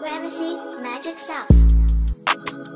Ramesses Magic Sauce.